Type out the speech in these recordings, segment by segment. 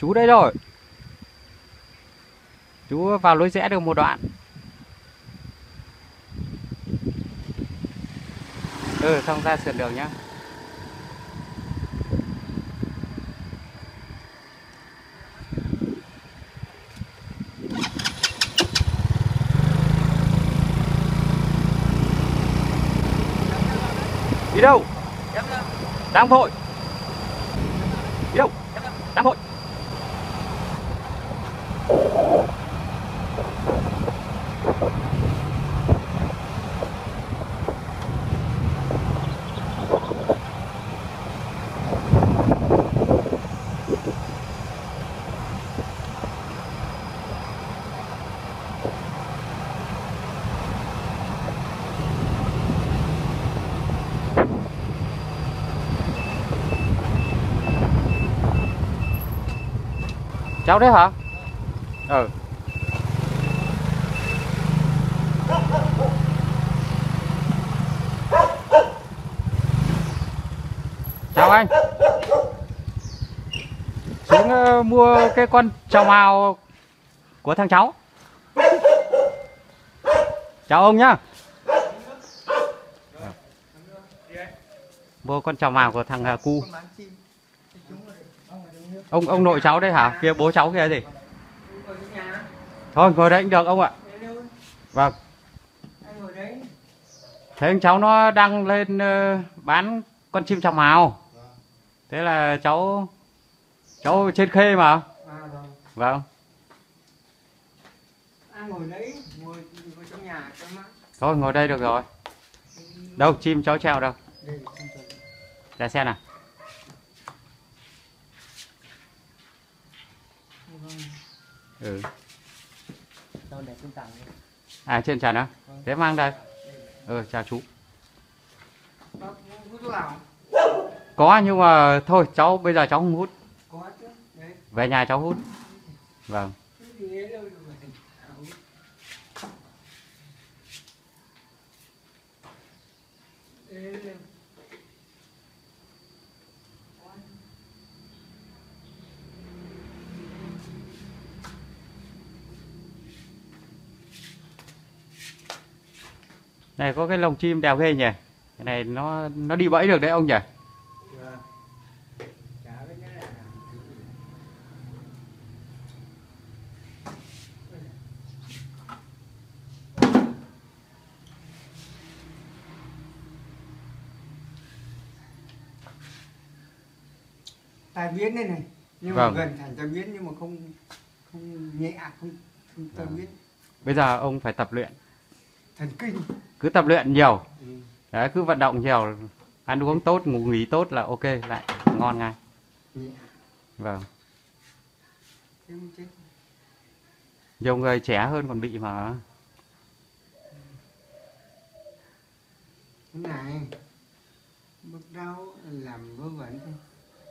Chú đây rồi. Chú vào lối rẽ được một đoạn. Ừ, xong ra sườn đường nhá. Đi đâu? Đang vội. Đi đâu? Đang vội. Cháu đấy hả? Ừ. Chào anh. Xuống ờ, mua cái con trào mào của thằng cháu. Chào ông nhá. Mua con trào mào của thằng ờ, cu. Con bán chim Thì chúng rồi ông Ông nội cháu đây hả? Kia, bố cháu kia gì? Thôi, ngồi đấy cũng được, ông ạ. Vâng. Thế anh cháu nó đang lên ờ, bán con chim trào mào. Thế là cháu cháu trên khê mà. Vâng. Thôi, ngồi đây được rồi. Đâu, chim cháu treo đâu? Ra xe nào. Ừ. Đâu để con tặng đi À trên trần á? Vâng. Thế mang đây. Ừ chào chú. Có nhưng mà thôi cháu bây giờ cháu không hút. Có chứ Đấy Về nhà cháu hút. Vâng. Cái gì ấy đâu được rồi À, hút. Ê, lên. Này có cái lồng chim đèo ghê nhỉ? Cái này nó nó đi bẫy được đấy ông nhỉ? Vâng. Tai biến đây này nhưng Vâng. mà gần thành tai biến nhưng mà không không nhẹ không, không tai Vâng. biến Bây giờ ông phải tập luyện. thần kinh Cứ tập luyện nhiều. ừ. Đấy, cứ vận động nhiều, ăn uống tốt, ngủ nghỉ tốt là ok, lại ngon ngay. nhẹ Vâng. Nhiều người trẻ hơn còn bị mà. cái này bước đau làm vớ vẩn thôi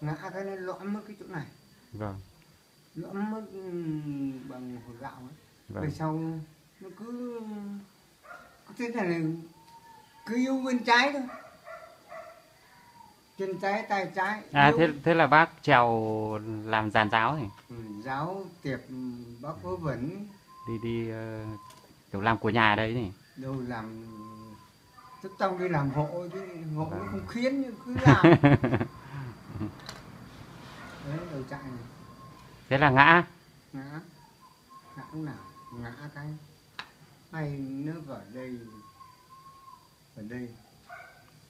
ngã cái nó lõm mất cái chỗ này Vâng, lõm mất ừm, bằng hột gạo ấy về vâng. sau nó cứ thế này cứ yêu bên trái thôi chân trái tay trái À yêu. thế thế là bác trèo làm giàn giáo thì Ừ, giáo tiệp bác vớ vẩn đi đi ờ, kiểu làm của nhà đấy nhỉ. đâu làm tức tông đi làm hộ chứ hộ Vâng. không khiến nhưng cứ làm đấy đầu trại này thế là ngã. ngã ngã lúc nào ngã cái hay nước ở đây ở đây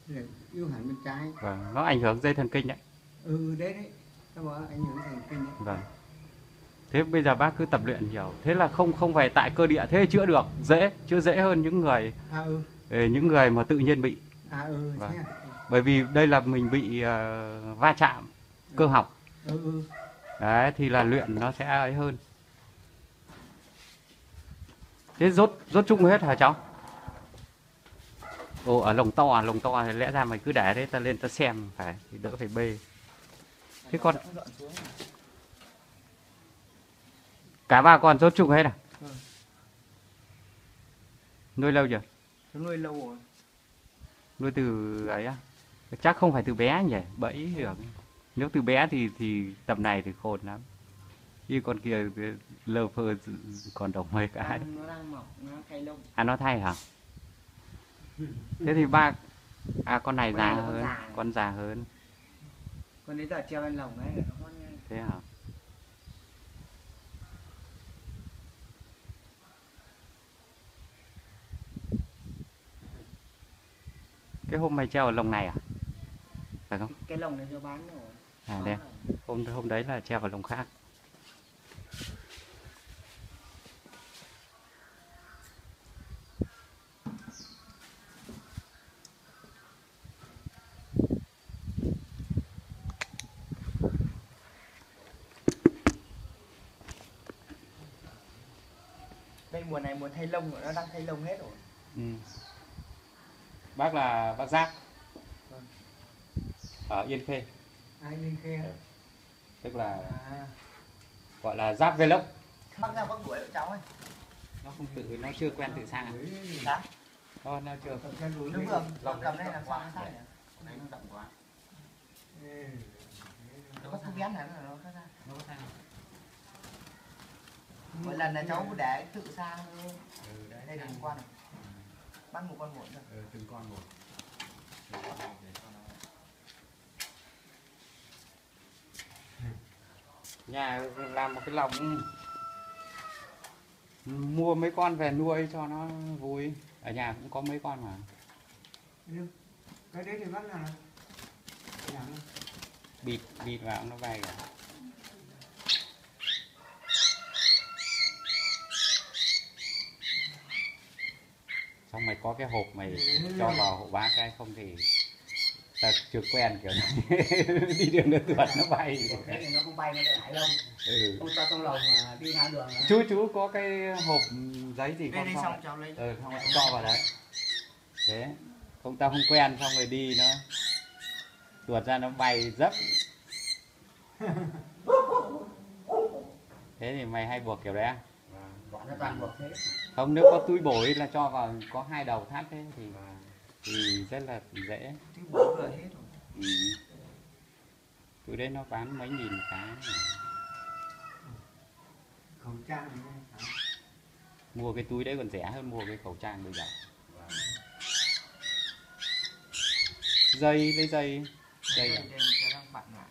là yêu hẳn bên trái Vâng, nó ảnh hưởng dây thần kinh đấy. ừ đấy đấy các bạn ảnh hưởng thần kinh đấy Vâng. Thế bây giờ bác cứ tập luyện nhiều. Thế là không không phải tại cơ địa thế chữa được, dễ, chữa dễ hơn những người à ừ những người mà tự nhiên bị. à ừ Vâng. thế à? Bởi vì đây là mình bị ờ, va chạm cơ học. ừ ừ Đấy thì là luyện nó sẽ ấy hơn. Thế rốt rốt chung hết hả cháu? Ồ ở lồng to à, lồng to thì lẽ ra mày cứ để đấy ta lên ta xem phải thì đỡ phải bê. Thế con cả ba con rốt chung hết à? Ừ. Nuôi lâu chưa? nuôi lâu rồi Nuôi từ ấy á? Chắc không phải từ bé nhỉ, bẫy được. Nếu từ bé thì thì tầm này thì khôn lắm. Như con kia lơ phơ còn đồng mấy cái nó đang mọc nó thay lông. À nó thay hả? Thế thì ba à con này Con già hơn già. con già hơn. Con đấy giờ treo bên lồng ấy thế hả? Cái hôm mày treo ở lồng này à? Phải không? Cái lồng này cho bán rồi. À đây hôm hôm đấy là treo vào lồng khác đây mùa này mùa thay lông rồi nó đang thay lông hết rồi ừ. bác là bác giác Vâng. ở yên khê ai lên kia tức là à gọi là giáp vlog bác ra bác đuổi cháu ấy nó không tự nó chưa quen tự sang à? dạ Nó, nó chưa đúng rồi lồng cầm đây sao nó sai đấy nó rộng quá nó có thu ghém này nó khác ra nó có sang mỗi lần là cháu để tự sang thôi. Ừ, đấy, đây là một con này. Bắt một con một rồi ừ, từng con một. Nhà làm một cái lồng. Mua mấy con về nuôi cho nó vui. Ở nhà cũng có mấy con mà. Cái đấy thì nào làm? Bịt bịt vào nó bay cả xong mày có cái hộp mày cho vào hộp bá cái không thì ta chưa quen kiểu này. Đi đường nó tuột nó bay. Thì nó cũng bay nó lại lông ừ. không cho trong lồng mà đi ra đường á. chú chú có cái hộp giấy gì không? không xong cháu lấy. ừ, không lại cho vào đấy. Thế không ta không quen xong rồi đi nó tuột ra nó bay dấp. Thế thì mày hay buộc kiểu đấy à? bọn nó toàn buộc thế không nếu có túi bổi là cho vào có hai đầu thắt thế thì thì rất là dễ. Chứ bố vừa hết rồi. Ừ. túi đấy nó bán mấy nghìn cái khẩu trang mua cái túi đấy còn rẻ hơn mua cái khẩu trang bây giờ. Dây lấy dây. Dây đây à? đây cháu đang bạn lại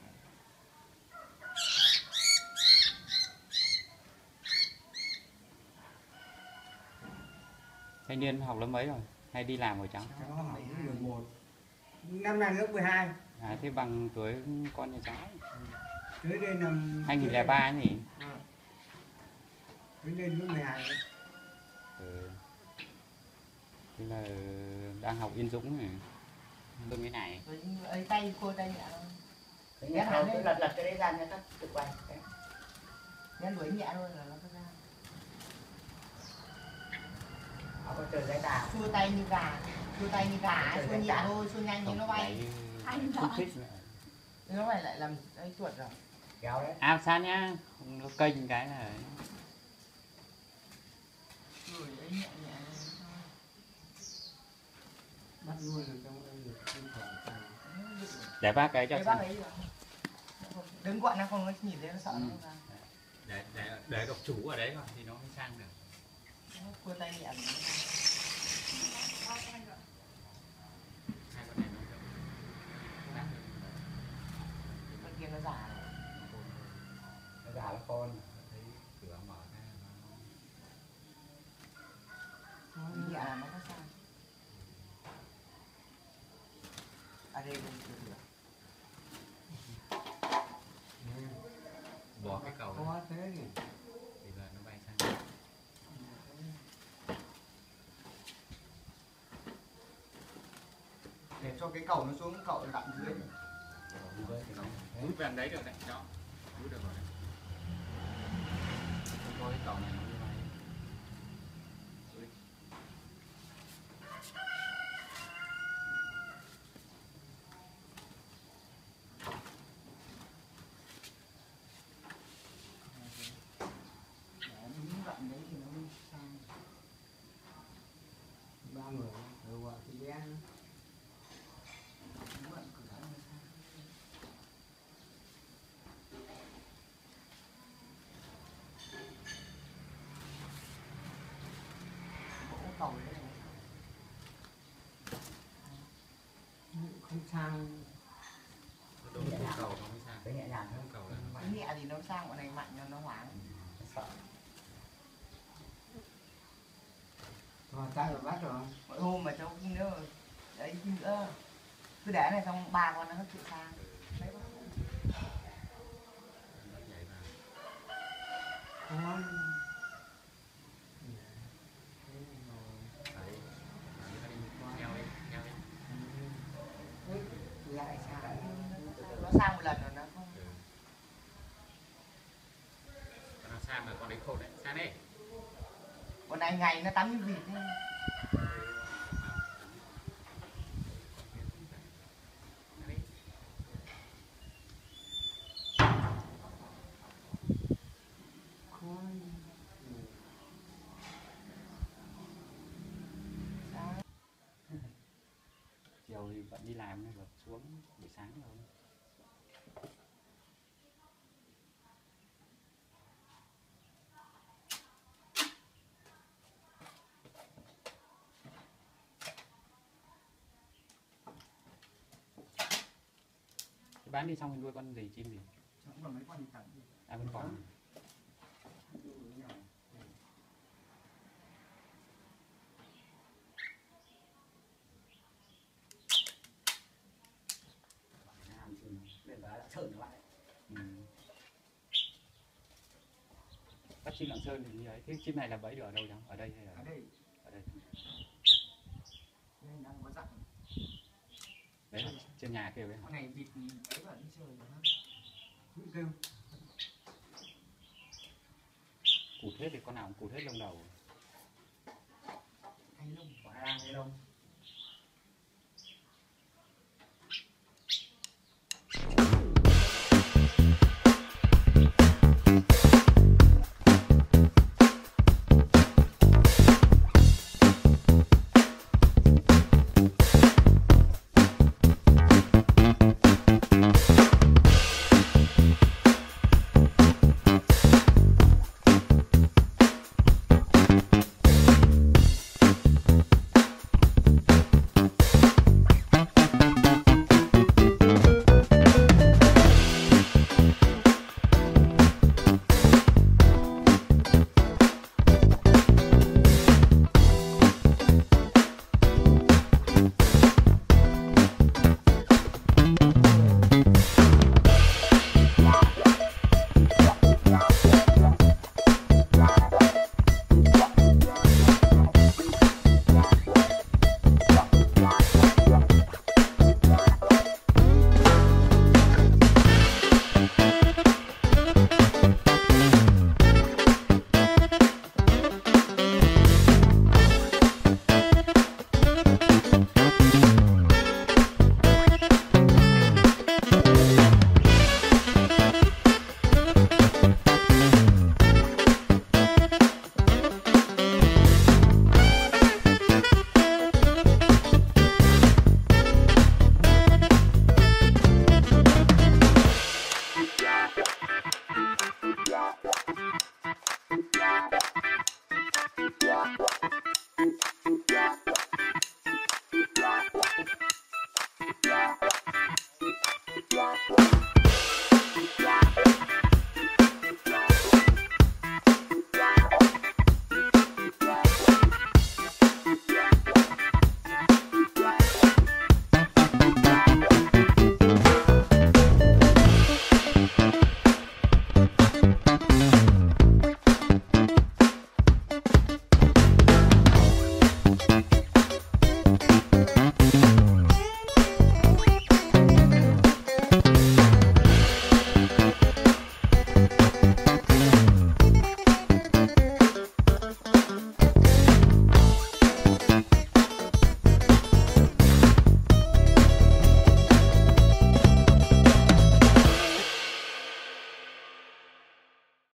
thanh niên học lớp mấy rồi? Hay đi làm rồi cháu? Năm nay lớp 12 à thế bằng tuổi con nhà cháu. Tới đây năm 2003 nhỉ? Tới đây lớp 12 đấy. ừ. thế là đang học yên dũng này. Tôi cái này? Ấy tay khô tay nhẹ thôi. Cái cứ lật lật cái đấy ra nha các tự quay. Nhấn đuổi nhẹ thôi là nó có ra Họ có trời giấy đào xua tay như gà. Xua tay như gà xua nhẹ thôi xua nhanh thì nó bay. nữa. nó phải lại làm ấy chuột rồi. Kéo đấy. Áp sát nhá. Nó kênh cái là đuổi ấy nhẹ nhẹ thôi. bắt luôn là trong đây được trên khẩu trang để bác cái cho bác ấy đứng gọi nó không nó nhìn thấy nó sợ Ừ. để để để độc chủ ở đấy rồi thì nó mới sang được Nó cua tay nhẹ thì nó ra. hai con này nó con kia nó giả rồi nó già nó con thấy cửa mở ra nó nhẹ là nó có sao à đây không được được bỏ cái cầu ra có thế nhỉ thì là nó bay sang để cho cái cầu nó xuống cậu lặn dưới. Rút về đấy được đấy đó. Rút được rồi đấy. Có cái cầu này nó như vậy để đúng lặn đấy thì nó mới sang ba người rồi gọi thì bé nữa. đúng lặn cửa nó mới sang sang. Đồ cầu nó mới sang. Với nhẹ nhàng hơn. Cầu là Cái nhẹ thì nó sang bọn này mạnh nó nó hoảng. Sợ. và tay vào bắt rồi. Mỗi hôm mà cháu nhớ đấy chứ nữa. Cứ để này xong ba con nó tự sang. Đấy bác vào. con Đấy. Nó đi theo đi, theo đi. lại sang nó sang một lần rồi nó không Ừ. Còn nó sang mà con đấy khổ đấy. Sang đi bọn ngày nó tắm như vịt ấy. Chiều thì vẫn đi làm rồi xuống buổi sáng rồi bán đi xong thì nuôi con gì chim gì? À vẫn còn bắt chim lạng sơn thì như thế chim này là bẫy được ở đâu chẳng ở đây hay là ở đây đang có dặn đấy là trên nhà kêu đấy hả con này vịt thì ấy vào đi chơi cũng kêu. Cụt hết thì con nào cũng cụt hết lông đầu hay lông Quả đang hay không?